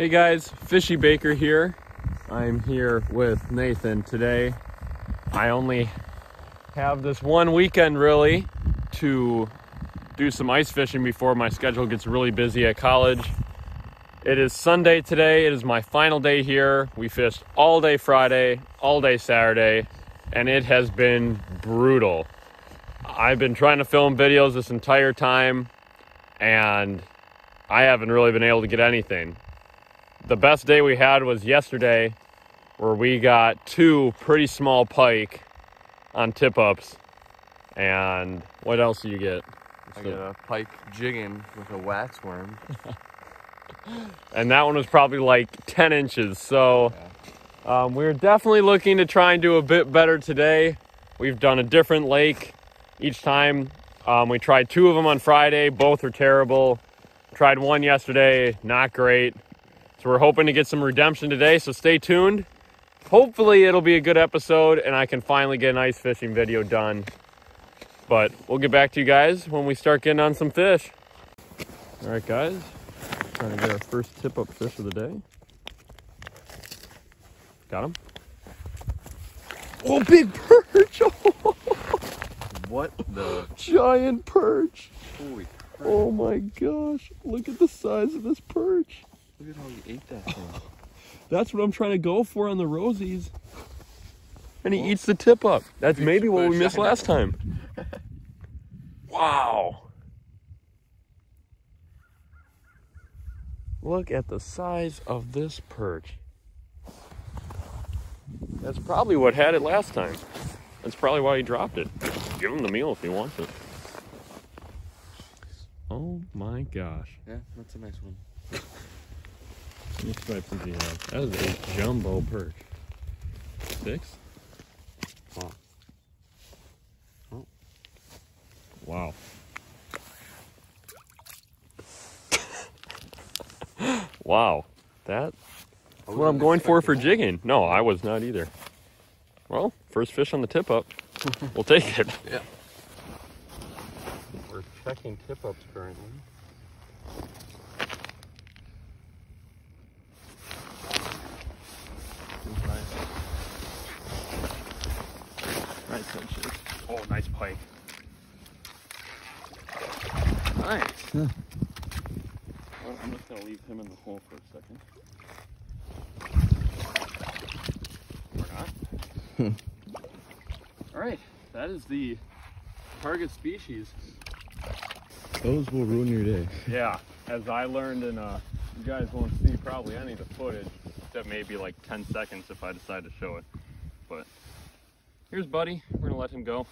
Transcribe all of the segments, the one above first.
Hey guys, Fishy Baker here. I'm here with Nathan today. I only have this one weekend really to do some ice fishing before my schedule gets really busy at college. It is Sunday today. It is my final day here. We fished all day Friday, all day Saturday, and it has been brutal. I've been trying to film videos this entire time and I haven't really been able to get anything. The best day we had was yesterday where we got two pretty small pike on tip ups. And what else do you get? I got a pike jigging with a wax worm. and that one was probably like 10 inches. So um, we're definitely looking to try and do a bit better today. We've done a different lake each time. Um, we tried two of them on Friday, both are terrible. Tried one yesterday, not great. So we're hoping to get some redemption today, so stay tuned. Hopefully it'll be a good episode and I can finally get an ice fishing video done. But we'll get back to you guys when we start getting on some fish. All right, guys, trying to get our first tip up fish of the day. Got him. Oh, big perch! What the? giant perch! Holy Oh my gosh, look at the size of this perch. Look at how he ate that thing. That's what I'm trying to go for on the Rosies. And he Well, eats the tip up. That's eats maybe what we missed I last time. wow. Look at the size of this perch. That's probably what had it last time. That's probably why he dropped it. Give him the meal if he wants it. Oh my gosh. Yeah, that's a nice one. How many stripes does he have? That is a jumbo perch. Six? Oh. Oh. Wow. wow. That's what I'm going for for jigging. No, I was not either. Well, first fish on the tip up. we'll take it. Yeah. We're checking tip ups currently. Nice pinches. Oh, nice pike. Nice. Yeah. Well, I'm just gonna leave him in the hole for a second. Or not. All right, that is the target species. Those will ruin your day. Yeah, as I learned in, uh, you guys won't see probably any of the footage, except maybe like 10 seconds if I decide to show it. But here's Buddy. We're gonna let him go.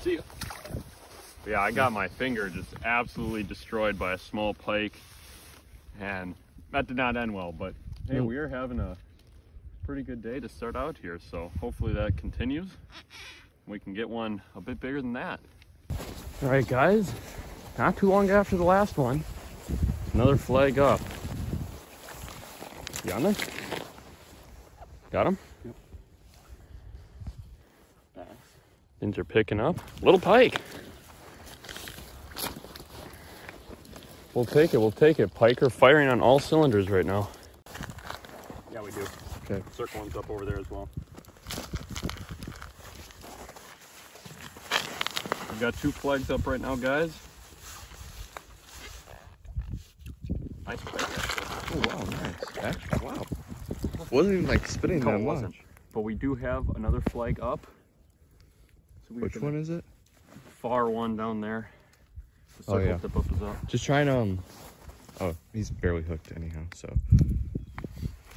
See you. Yeah, I got my finger just absolutely destroyed by a small pike, and that did not end well. But hey, we are having a pretty good day to start out here, so hopefully that continues. We can get one a bit bigger than that. All right, guys. Not too long after the last one, another flag up. You on there? Got him? Things are picking up. Little pike. We'll take it, we'll take it. Pike are firing on all cylinders right now. Yeah, we do. Okay. Circle one's up over there as well. We've got two flags up right now, guys. Nice pike, actually. Oh wow, nice. Actually, wow. Wasn't even like spinning No, that it much. wasn't. But we do have another flag up. We Which one is it? Far one down there. The Oh, yeah. tip up is up. Just trying to um. Oh, he's barely hooked anyhow. So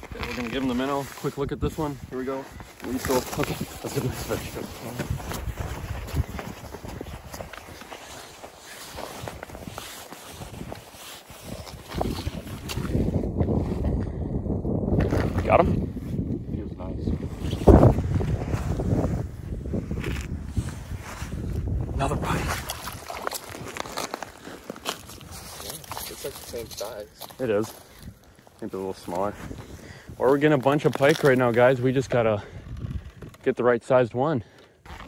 Okay, we're gonna give him the minnow. Quick look at this one. Here we go. Lethal. Okay, that's a nice fish. Got him? He was nice. Another bite. It's like the same size. It is. They're a little smaller. Or we're getting a bunch of pike right now, guys. We just gotta get the right sized one.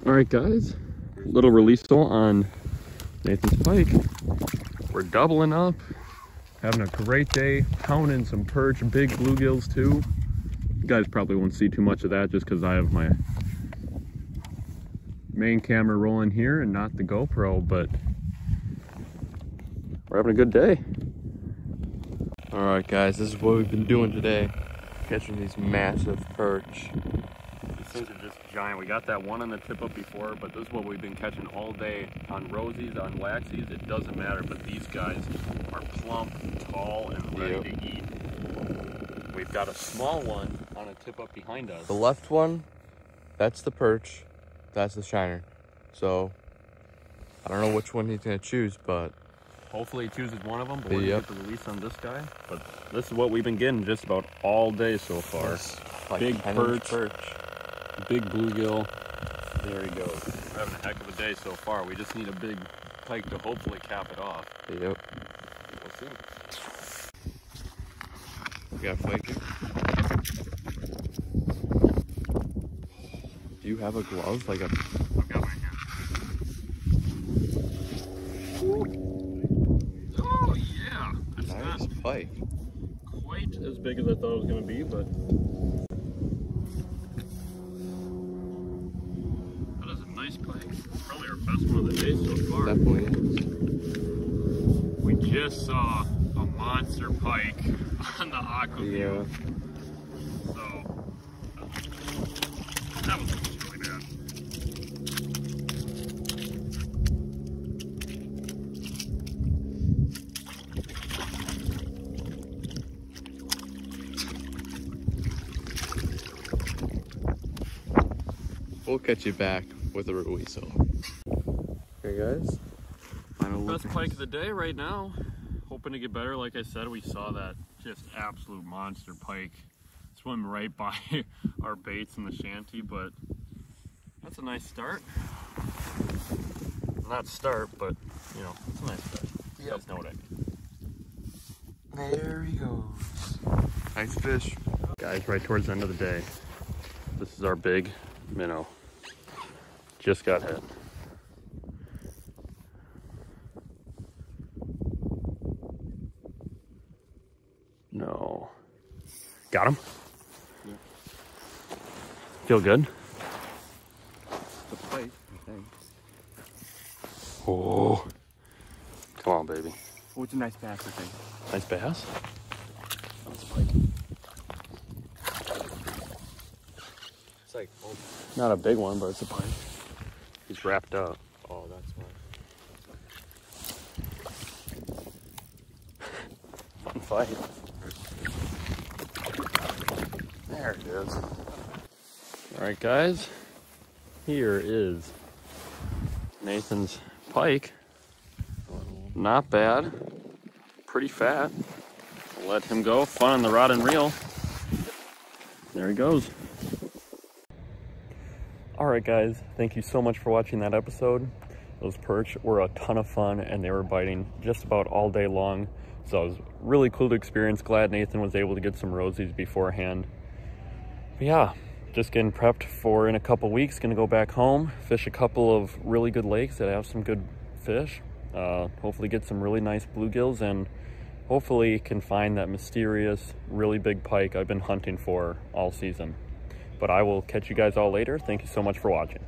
All right, guys. Little release on Nathan's pike. We're doubling up. Having a great day, pounding some perch, big bluegills too. You guys probably won't see too much of that just because I have my main camera rolling here and not the GoPro, but we're having a good day. All right, guys, this is what we've been doing today. Catching these massive perch. These things are just giant. We got that one on the tip up before, but this is what we've been catching all day on rosies, on waxies. It doesn't matter, but these guys are plump, tall, and ready Yep. to eat. We've got a small one on a tip up behind us. The left one, that's the perch. That's the shiner. So, I don't know which one he's gonna choose, but Hopefully he chooses one of them, but we're gonna Yep. get the release on this guy. But this is what we've been getting just about all day so far. it's like Big 10 inch perch. Big bluegill. There he goes. We're having a heck of a day so far. We just need a big pike to hopefully cap it off. Yep. We'll see. We got flaky. Do you have a glove? Like a I've got my hand. Oh yeah, that's nice pike. quite as big as I thought it was gonna be, but that is a nice pike. Probably our best one of the day so far. Definitely is. We just saw a monster pike on the aqua Yeah. We'll catch you back with a Ruizo. Okay, guys. Final. Best pike of the day right now. Hoping to get better. Like I said, we saw that just absolute monster pike swim right by our baits in the shanty, but that's a nice start. Not start, but you know, it's a nice start. You guys know what I mean. There he goes. Nice fish. Guys, right towards the end of the day, this is our big minnow. Just got hit. No. Got him? Feel good? The pike, I think. Oh. Come on, baby. Oh, it's a nice bass, I think. Nice bass. That's a pike. It's like, oh, Not a big one, but it's a pike. He's wrapped up. oh that's why. Fun fight. There it is. All right, guys. Here is Nathan's pike. Not bad. Pretty fat. Let him go. Fun on the rod and reel. There he goes. All right, guys. Thank you so much for watching that episode. Those perch were a ton of fun and they were biting just about all day long. So it was really cool to experience. Glad Nathan was able to get some rosies beforehand. But yeah, just getting prepped for in a couple weeks. Gonna go back home, fish a couple of really good lakes that have some good fish. Uh, hopefully get some really nice bluegills and hopefully can find that mysterious, really big pike I've been hunting for all season. But I will catch you guys all later. Thank you so much for watching.